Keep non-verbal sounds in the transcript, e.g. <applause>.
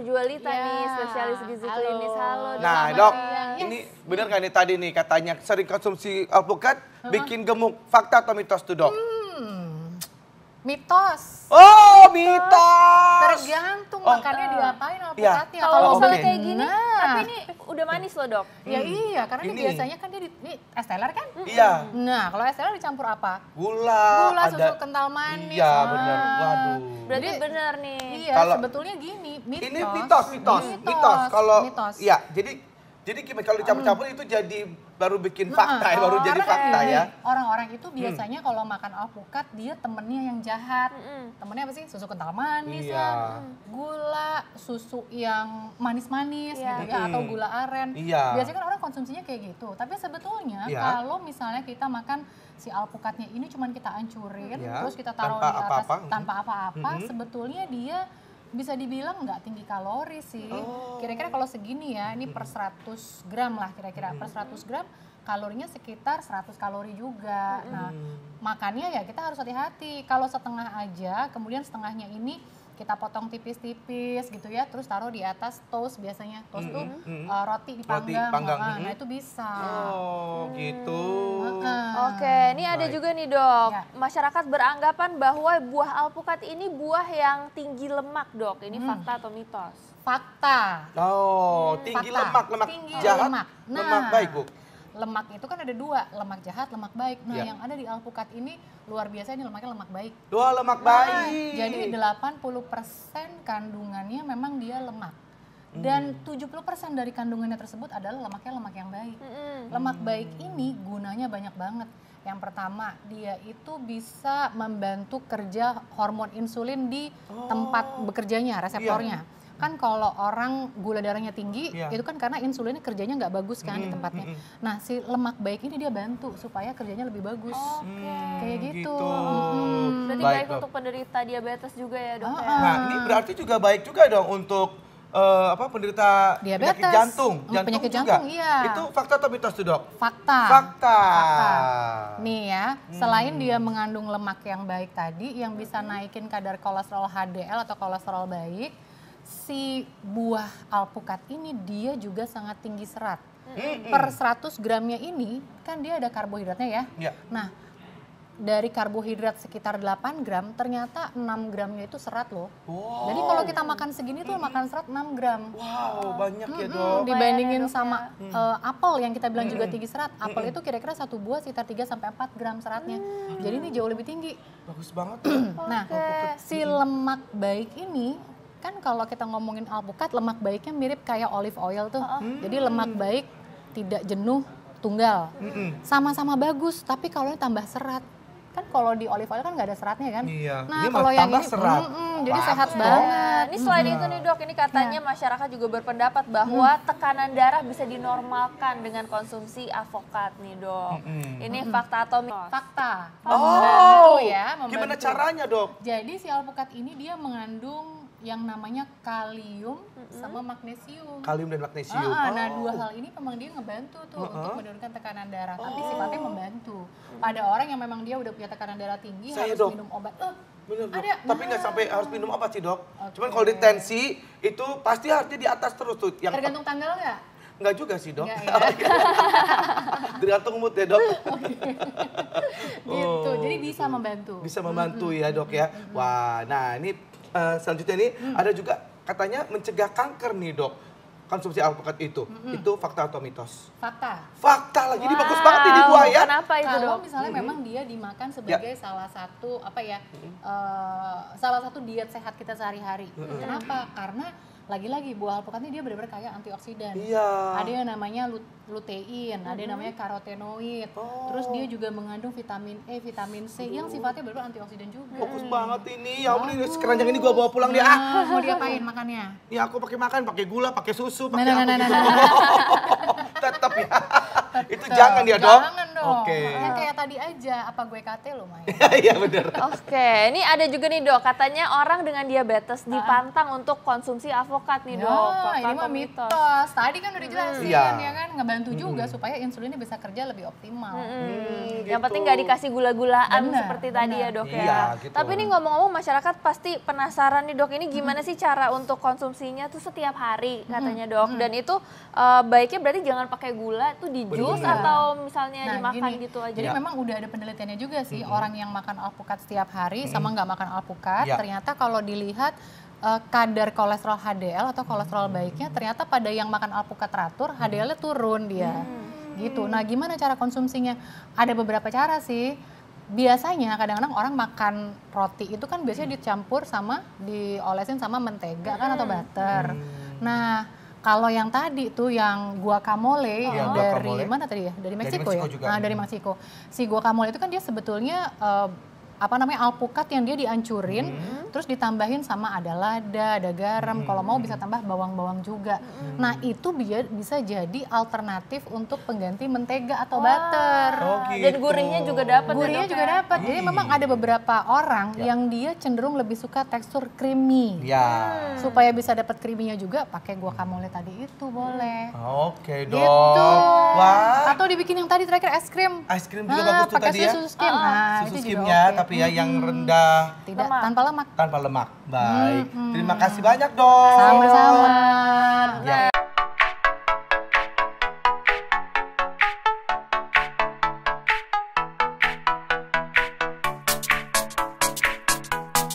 Dr. Jualita Ya, nih, spesialis gizi halo. klinis. Halo, Nah, dok, siang. ini benar nggak nih tadi nih katanya sering konsumsi alpukat bikin gemuk. Fakta atau mitos tuh dok? Hmm, mitos. Oh, mitos. Tergantung Oh. makannya diapain Iya. alpukatnya. Kalau Oh, misalnya oke. kayak gini, Nah. tapi ini udah manis loh dok. Ya iya, karena ini Ini. biasanya kan dia di, ini es teler kan? Iya. Nah, kalau es teler dicampur apa? Gula, Gula, ada. susu kental manis. Iya, ah. benar. Waduh. Berarti Jadi- bener nih. Iya, Kalau- sebetulnya gini, mitos. Ini mitos, mitos, mitos. Kalau mitos. iya, jadi jadi kalau dicampur-campur itu jadi baru bikin fakta ya, baru jadi fakta ya. Orang-orang itu biasanya kalau makan alpukat dia temennya yang jahat. Mm-mm. Temennya apa sih? Susu kental manis Iya. lah, gula, susu yang manis-manis Iya. gitu ya, atau Mm-mm. gula aren. Iya. Biasanya kan orang konsumsinya kayak gitu. Tapi sebetulnya Iya. kalau misalnya kita makan si alpukatnya ini cuman kita ancurin, Iya. terus kita taruh Tanpa di atas apa-apa. tanpa apa-apa, Mm-mm. sebetulnya dia bisa dibilang nggak tinggi kalori sih. Oh. Kira-kira kalau segini ya, ini per 100 gram lah kira-kira. Per 100 gram kalorinya sekitar 100 kalori juga. Nah, makannya ya kita harus hati-hati. Kalau setengah aja, kemudian setengahnya ini kita potong tipis-tipis gitu ya, terus taruh di atas toast biasanya. Toast tuh mm. uh, roti dipanggang. panggang, Nah, mm. nah, itu bisa. Oh, gitu. Heeh. Oke, ini ada Baik. juga nih dok. Ya. Masyarakat beranggapan bahwa buah alpukat ini buah yang tinggi lemak dok. Ini fakta atau mitos? Fakta. Oh, tinggi Fakta. lemak, lemak Tinggi jahat, lemak. lemak Nah. baik, Bu. Lemak itu kan ada dua, lemak jahat, lemak baik. Nah, Iya. yang ada di alpukat ini luar biasa ini lemaknya lemak baik. Dua lemak Nah, baik. Jadi 80% kandungannya memang dia lemak. Dan 70% dari kandungannya tersebut adalah lemaknya lemak yang baik. Mm-mm. Lemak baik ini gunanya banyak banget. Yang pertama, dia itu bisa membantu kerja hormon insulin di tempat bekerjanya, reseptornya. Kan kalau orang gula darahnya tinggi, Iya. itu kan karena insulinnya kerjanya nggak bagus kan di Mm, tempatnya. mm, Nah, si lemak baik ini dia bantu supaya kerjanya lebih bagus. Oke. Kayak gitu. Hmm, Berarti Baik, baik Dok. untuk penderita diabetes juga ya dok Ah, ya? ah. Nah, ini berarti juga baik juga dong untuk eh, apa penderita Diabetes. penyakit jantung, Hmm, jantung penyakit juga. jantung, iya. Itu fakta atau mitos tuh, Dok? Fakta. Fakta. Fakta. Nih ya, selain Hmm. dia mengandung lemak yang baik tadi, yang bisa naikin kadar kolesterol HDL atau kolesterol baik, si buah alpukat ini dia juga sangat tinggi serat. Mm-mm. Per 100 gramnya ini kan dia ada karbohidratnya ya. Ya. Nah, dari karbohidrat sekitar 8 gram, ternyata 6 gramnya itu serat loh. Wow. Jadi kalau kita makan segini tuh makan serat 6 gram. Wow, banyak ya, Mm-mm, Dok. dibandingin ya, sama Hmm. eh, apel yang kita bilang juga tinggi serat. Apel itu kira-kira satu buah sekitar 3 sampai 4 gram seratnya. Jadi ini jauh lebih tinggi. Bagus banget. Nah, si lemak baik ini kan kalau kita ngomongin alpukat, lemak baiknya mirip kayak olive oil tuh. Jadi lemak baik tidak jenuh tunggal. Sama-sama bagus, tapi kalau tambah serat. Kan kalau di olive oil kan nggak ada seratnya kan? Iya, Nah, ini kalau yang tambah ini serat. mm-mm, jadi Bagus sehat dong. banget. Nah, ini selain itu nih dok, ini katanya Iya. masyarakat juga berpendapat bahwa tekanan darah bisa dinormalkan dengan konsumsi avokat nih dok. Mm-mm. Ini fakta atau mitos? Fakta. Oh, Membantu ya, membantu. gimana caranya, Dok? Jadi si alpukat ini dia mengandung yang namanya kalium sama magnesium. Kalium dan magnesium. Ah, nah Oh. dua hal ini memang dia ngebantu tuh Uh-uh. untuk menurunkan tekanan darah, tapi Oh. sifatnya membantu. Pada orang yang memang dia udah punya tekanan darah tinggi Saya, harus Dok. minum obat. Eh, Bener, Dok. Ada. Tapi nggak Nah. sampai harus minum apa sih, Dok? Oke. Cuman kalau di tensi itu pasti harusnya di atas terus tuh. Yang tergantung tanggal nggak? Nggak juga sih, Dok. Ya? <laughs> Tergantung mood ya, Dok. <laughs> gitu. Oh, Jadi bisa membantu. Bisa membantu ya, Dok ya. Wah, nah ini eh, selanjutnya nih ada juga katanya mencegah kanker nih, Dok. Konsumsi alpukat itu. Itu fakta atau mitos? Fakta. Fakta lagi. Ini bagus Wow, banget ini buah ya. Kenapa itu Kalau dok? misalnya memang dia dimakan sebagai salah satu apa ya, eh, salah satu diet sehat kita sehari-hari. Kenapa? Karena lagi-lagi buah alpukat ini dia benar-benar kaya antioksidan. Iya. Ada yang namanya lut- lutein, ada yang namanya karotenoid. Oh. Terus dia juga mengandung vitamin E, vitamin C yang sifatnya benar-benar antioksidan juga. Bagus banget ini. Ya ampun, ini keranjang ini gua bawa pulang deh. Ah, Nah, mau diapain makannya? ya aku pakai makan, pakai gula, pakai susu, Nah, pakai nah, apa nah, nah, gitu. nah, <laughs> Tetap ya. Itu jangan ya, Dok. Dong. Oke. Yang kayak tadi aja, apa gue KT lumayan. <laughs> Iya bener. Oke, ini ada juga nih dok, katanya orang dengan diabetes dipantang untuk konsumsi avokat nih Ya, dok. ini mah mitos. Tadi kan udah dijelasin Iya. ya kan, ngebantu juga supaya insulinnya bisa kerja lebih optimal. Hmm, gitu. Yang penting nggak dikasih gula-gulaan seperti tadi ya dok ya. Iya, gitu. Tapi ini ngomong-ngomong masyarakat pasti penasaran nih dok, ini gimana sih cara untuk konsumsinya tuh setiap hari katanya dok. Dan itu eh, baiknya berarti jangan pakai gula tuh di jus atau misalnya Nah, dimakan gini, gitu aja. Jadi Ya. memang udah ada penelitiannya juga sih orang yang makan alpukat setiap hari sama nggak makan alpukat, Ya. ternyata kalau dilihat eh, kadar kolesterol HDL atau kolesterol baiknya ternyata pada yang makan alpukat teratur HDL-nya turun dia. Gitu. Nah, gimana cara konsumsinya? Ada beberapa cara sih. Biasanya kadang-kadang orang makan roti itu kan biasanya dicampur sama diolesin sama mentega kan atau butter. Nah, kalau yang tadi tuh yang guacamole Iya, dari guacamole. mana tadi ya? Dari Dari Meksiko, Meksiko ya? juga. Nah, dari. Meksiko. Si guacamole itu kan dia sebetulnya eh, apa namanya alpukat yang dia dihancurin Hmm. terus ditambahin sama ada lada, ada garam, kalau mau bisa tambah bawang-bawang juga. Nah, itu biar bisa jadi alternatif untuk pengganti mentega atau butter. Oh Dan gitu. gurihnya juga dapat ya, Gurihnya juga ya? dapat. Jadi memang ada beberapa orang Ya. yang dia cenderung lebih suka tekstur creamy. Ya. Supaya bisa dapat creamy-nya juga pakai guacamole tadi itu boleh. Oke dok. Gitu. Wah. Atau dibikin yang tadi terakhir es krim. Es krim juga Ah, bagus tuh pakai tadi ya. susu skim. Nah, Susu skimnya tapi ya yang rendah Tidak Lemak. tanpa lemak. tanpa lemak. Baik. Terima kasih banyak dok. Sama-sama. Nah,